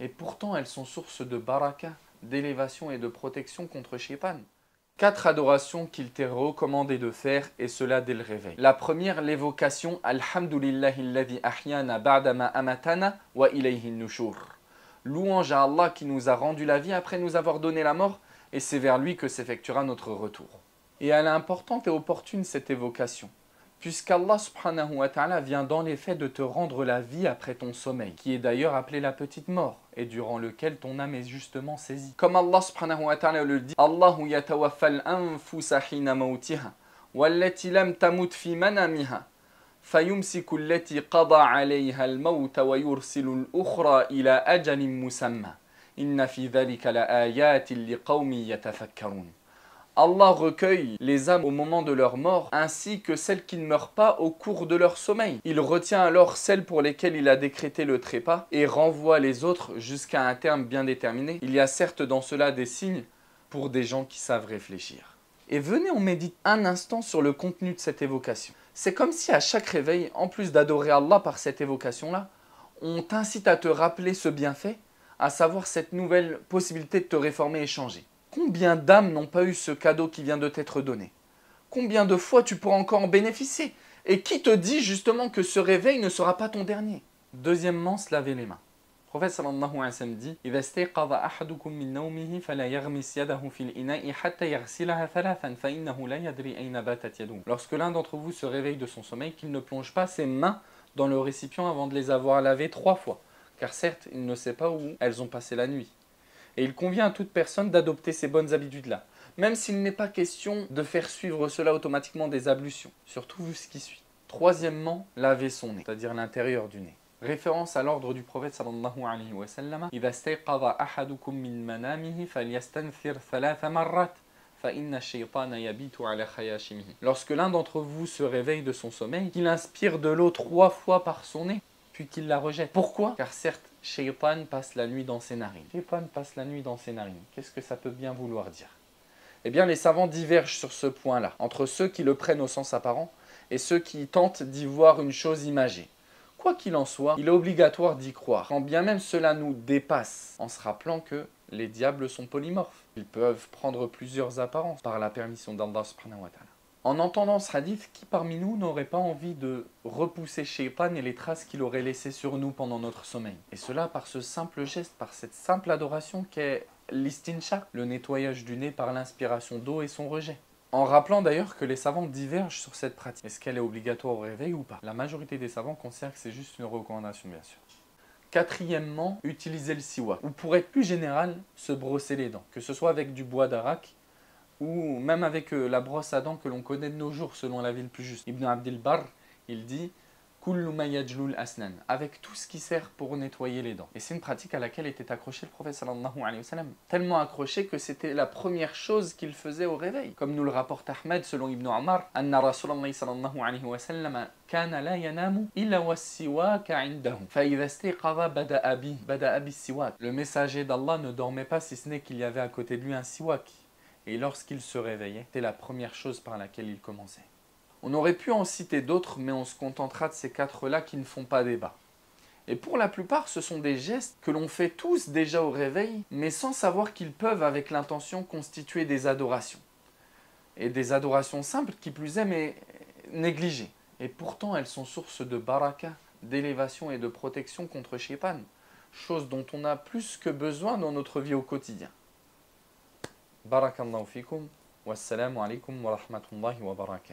Et pourtant, elles sont source de baraka, d'élévation et de protection contre Shaitan. Quatre adorations qu'il t'est recommandé de faire, et cela dès le réveil. La première, l'évocation Alhamdulillahi ahyana ba'dama amatana wa ilayhi nushur. Louange à Allah qui nous a rendu la vie après nous avoir donné la mort, et c'est vers lui que s'effectuera notre retour. Et elle est importante et opportune cette évocation puisqu'Allah subhanahu wa ta'ala vient dans les faits de te rendre la vie après ton sommeil, qui est d'ailleurs appelé la petite mort, et durant lequel ton âme est justement saisie. Comme Allah subhanahu wa ta'ala le dit, Allahu yatawaffal anfusa hina mautiha, wallati lam tamut fi manamiha, fayumsiku allati qada alayha al-mawta wa yursilu al-ukhra ila ajalin musamma. Inna fi dhalika la ayatin yatafakkarun. Allah recueille les âmes au moment de leur mort, ainsi que celles qui ne meurent pas au cours de leur sommeil. Il retient alors celles pour lesquelles il a décrété le trépas et renvoie les autres jusqu'à un terme bien déterminé. Il y a certes dans cela des signes pour des gens qui savent réfléchir. Et venez, on médite un instant sur le contenu de cette évocation. C'est comme si à chaque réveil, en plus d'adorer Allah par cette évocation-là, on t'incite à te rappeler ce bienfait, à savoir cette nouvelle possibilité de te réformer et changer. Combien d'âmes n'ont pas eu ce cadeau qui vient de t'être donné? Combien de fois tu pourras encore en bénéficier? Et qui te dit justement que ce réveil ne sera pas ton dernier? Deuxièmement, se laver les mains. Prophète dit Lorsque l'un d'entre vous se réveille de son sommeil, qu'il ne plonge pas ses mains dans le récipient avant de les avoir lavées trois fois. Car certes, il ne sait pas où elles ont passé la nuit. Et il convient à toute personne d'adopter ces bonnes habitudes-là, même s'il n'est pas question de faire suivre cela automatiquement des ablutions, surtout vu ce qui suit. Troisièmement, laver son nez, c'est-à-dire l'intérieur du nez. Référence à l'ordre du prophète sallallahu alayhi wa sallam Lorsque l'un d'entre vous se réveille de son sommeil, qu'il inspire de l'eau trois fois par son nez, puis qu'il la rejette. Pourquoi? Car certes, Shaitan passe la nuit dans ses narines. Shaitan passe la nuit dans ses narines. Qu'est-ce que ça peut bien vouloir dire? Eh bien, les savants divergent sur ce point-là, entre ceux qui le prennent au sens apparent et ceux qui tentent d'y voir une chose imagée. Quoi qu'il en soit, il est obligatoire d'y croire, quand bien même cela nous dépasse, en se rappelant que les diables sont polymorphes. Ils peuvent prendre plusieurs apparences par la permission d'Allah subhanahu. En entendant ce hadith, qui parmi nous n'aurait pas envie de repousser Shaitan et les traces qu'il aurait laissées sur nous pendant notre sommeil? Et cela par ce simple geste, par cette simple adoration qu'est l'istinsha, le nettoyage du nez par l'inspiration d'eau et son rejet. En rappelant d'ailleurs que les savants divergent sur cette pratique. Est-ce qu'elle est obligatoire au réveil ou pas? La majorité des savants considèrent que c'est juste une recommandation bien sûr. Quatrièmement, utiliser le siwa. Ou pour être plus général, se brosser les dents. Que ce soit avec du bois d'arak, ou même avec euh, la brosse à dents que l'on connaît de nos jours selon la ville plus juste. Ibn Abdel Bar, il dit asnan, avec tout ce qui sert pour nettoyer les dents. Et c'est une pratique à laquelle était accroché le prophète sallallahu alayhi wa. Tellement accroché que c'était la première chose qu'il faisait au réveil. Comme nous le rapporte Ahmed selon Ibn Ammar, anna Rasulallah sallallahu alayhi wa bi, bada'a bis siwak. Le messager d'Allah ne dormait pas si ce n'est qu'il y avait à côté de lui un siwak et lorsqu'il se réveillait, c'était la première chose par laquelle il commençait. On aurait pu en citer d'autres, mais on se contentera de ces quatre-là qui ne font pas débat. Et pour la plupart, ce sont des gestes que l'on fait tous déjà au réveil, mais sans savoir qu'ils peuvent, avec l'intention, constituer des adorations. Et des adorations simples, qui plus est, mais négligées. Et pourtant, elles sont source de baraka, d'élévation et de protection contre Shaitan, chose dont on a plus que besoin dans notre vie au quotidien. بارك الله فيكم والسلام عليكم ورحمة الله وبركاته.